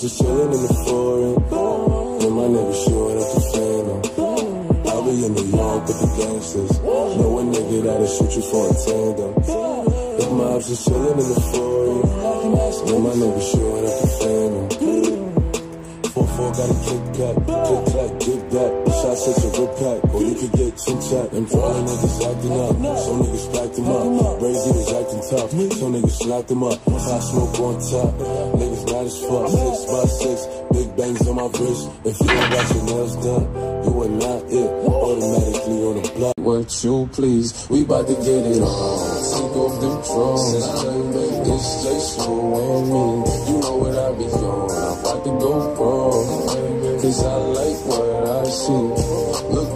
ops is chillin' in the foreign. And my nigga showing up the phantom. I'll be in New York with the gangsters. Know a nigga that'll shoot you for a tandem. If my ops is chillin' in the foreign. And my nigga showing up the phantom. 4-4 got a kick back, kick back, kick back. Shots at your rip pack, or you could get chin chat. And probably niggas acting up, some niggas backed them up. Brazy was acting tough, some niggas slapped them up. I smoke on top, mad as fuck. Six by six, big bangs on my wrist. If you don't got your nails done, you are not it. Automatically on the block. What you please, we bout to get it on. Take off them drawers, it's just you and me. You know what I be on, I'm about to go wrong. Cause I like what I see. Look,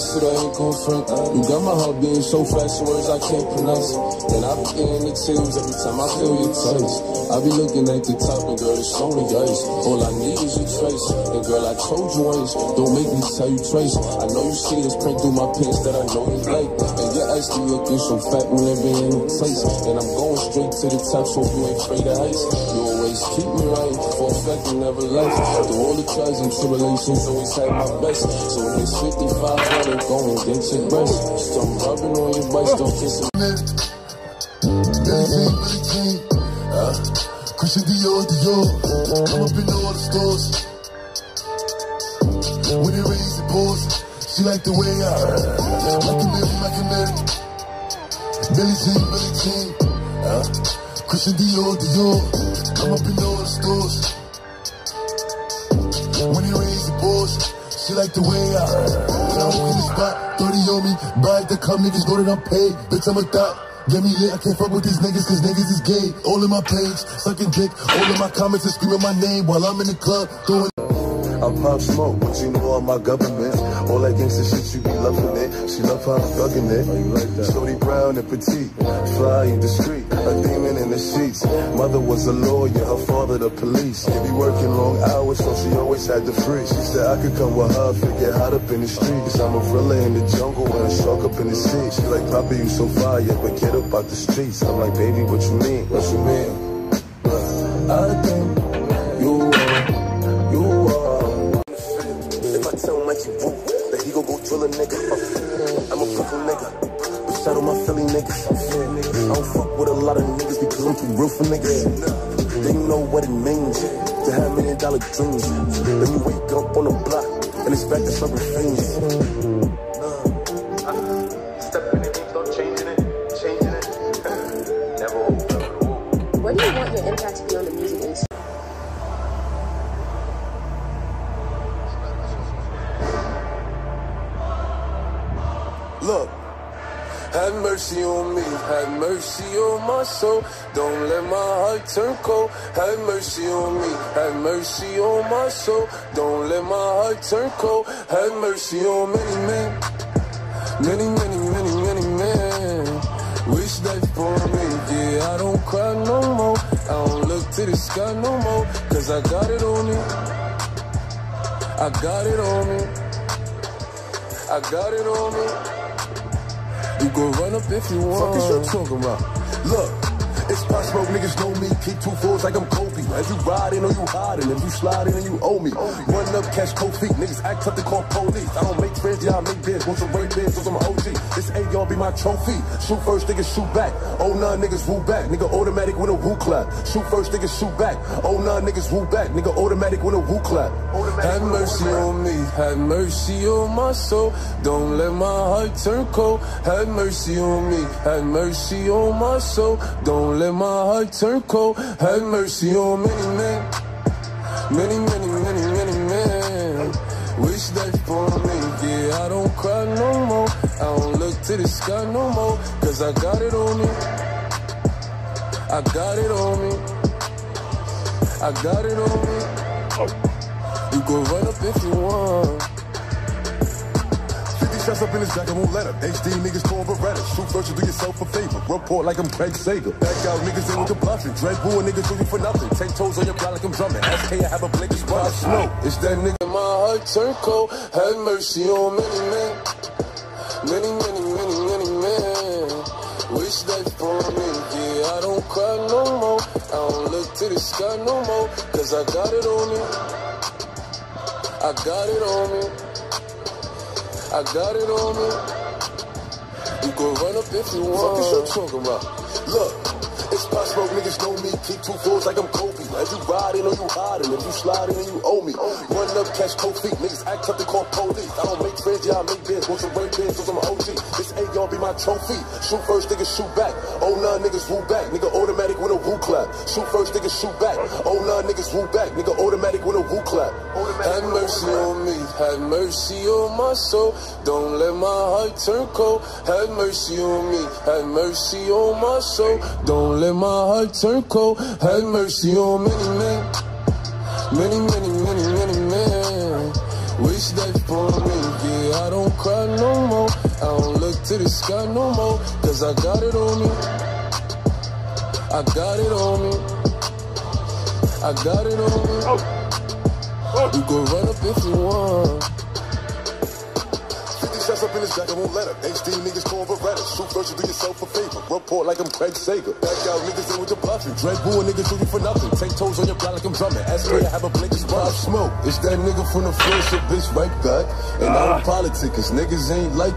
I ain't gon' front. You got my heart beating so fast, words I can't pronounce. And I be getting the chills every time I feel your touch. I be looking at the top, and girl, it's only ice. All I need is your trace. And girl, I told you once, don't make me tell you trace. I know you see this print through my pants that I know you like. And your ass be looking so fat whenever in the place. And I'm going straight to the top, so you ain't afraid of ice. You always keep me right, for a fact you never left. Through all the trials and tribulations, always had my best. So when it's 55, I don't go and get your breast. Stop rubbing on your butt, don't kiss it. Christian Dior, Dior. Come up in all the stores. When it rains, it pours. She like the way I like a million, like a million. Billie Jean, Billie Jean. Christian Dior, Dior. Come up in all the stores. When it rains, it pours. She like the way I I'm spot, 30 on me. Buy the come, niggas know that I'm paid. Bitch, I'm a thot. Get me lit, I can't fuck with these niggas cause niggas is gay. All in my page, sucking dick. All in my comments and screaming my name while I'm in the club doing. I pop smoke, but you know I'm my government. All that gangsta shit, you be loving it. She love how I'm thugging it. Oh, you like that? Shorty brown and petite, fly in the street, a demon in the sheets. Mother was a lawyer, her father the police. They be working long hours, so she always had the free. She said I could come with her, get hot up in the streets. I'm a gorilla in the jungle and a shark up in the sea. She like, Papa, you so fire, but get up out the streets. I'm like, baby, what you mean? What you mean? Drill a nigga, I'm a Brooklyn nigga. Out my Philly niggas. I don't fuck with a lot of niggas because I'm too real for niggas. They know what it means to have million dollar dreams. Then you wake up on the block and expect to serve things. Look, have mercy on me, have mercy on my soul. Don't let my heart turn cold. Have mercy on me, have mercy on my soul. Don't let my heart turn cold. Have mercy on many men, many, many, many, many men. Wish that for me, yeah, I don't cry no more. I don't look to the sky no more, cause I got it on me. I got it on me. I got it on me. You gon' run up if you want. Fuck is you talking about? Look, it's Pop Smoke, niggas know me. Keep two fours like I'm Kobe. As you riding or you hiding, if you sliding and you owe me. Run up, catch cold feet. Niggas act tough to call police. I don't make friends, yeah, I make bids. Want some rape bids, want some OG. This A y'all be my trophy. Shoot first, niggas shoot back. Oh nine niggas woo back. Nigga automatic with a woo clap. Shoot first, niggas shoot back. Oh nine niggas woo back. Nigga automatic with a woo clap. Have mercy on me, have mercy on my soul. Don't let my heart turn cold. Have mercy on me, have mercy on my soul. Don't let my heart turn cold. Have mercy on many men, many, many, many, many men. Wish that for me, yeah, I don't cry no more. I don't look to the sky no more, cause I got it on me. I got it on me. I got it on me. You can run up if you want. 50 shots up in his back, I won't let him. HD niggas call Beretta. Shoot first, you do yourself a favor. Report like I'm Craig Sager. Back out niggas in with the bluffing. Dread boo and niggas do you for nothing. Ten toes on your block like I'm drumming. SK, I have a blink is Pop smoke, it's that nigga. My heart turn cold. Have mercy on many men. Many, many, many, many men. Wish that for me. Yeah, I don't cry no more. I don't look to the sky no more, cause I got it on me. I got it on me. I got it on me. You can run up if you want. Fuck is you talking about? Look, it's Pop Smoke, niggas know me. Keep two fours like I'm Kobe. As you riding or you hiding, if you sliding and you owe me. Run up, catch cold feet. Niggas act up, they call police. I don't make friends, yeah, I make bids. Want some rain bids, want some OG. This A y'all be my trophy. Shoot first, niggas shoot back. Oh, none niggas woo back. Nigga automatic with a woo clap. Shoot first, niggas shoot back. Oh, none niggas woo back. Nigga automatic with a woo clap. Have mercy on me, have mercy on my soul. Don't let my heart turn cold. Have mercy on me, have mercy on my soul. Don't let my heart turn cold. Have mercy on many men, many, many, many, many men. Wish that for me, yeah. I don't cry no more. I don't look to the sky no more, cause I got it on me. I got it on me. I got it on me. Oh. Oh. You can run up if you want. 50 shots up in his jacket, won't let up. HD niggas call Beretta. Shoot first, you do yourself a favor. Report like I'm Craig Sager. Back out niggas in with your bluffing. Dread bull niggas do you for nothing. Take toes on your block like I'm drumming. Ask me to have a blink is pop smoke. It's that nigga from the first, a bitch right back. And I don't ah. politic, cause niggas ain't like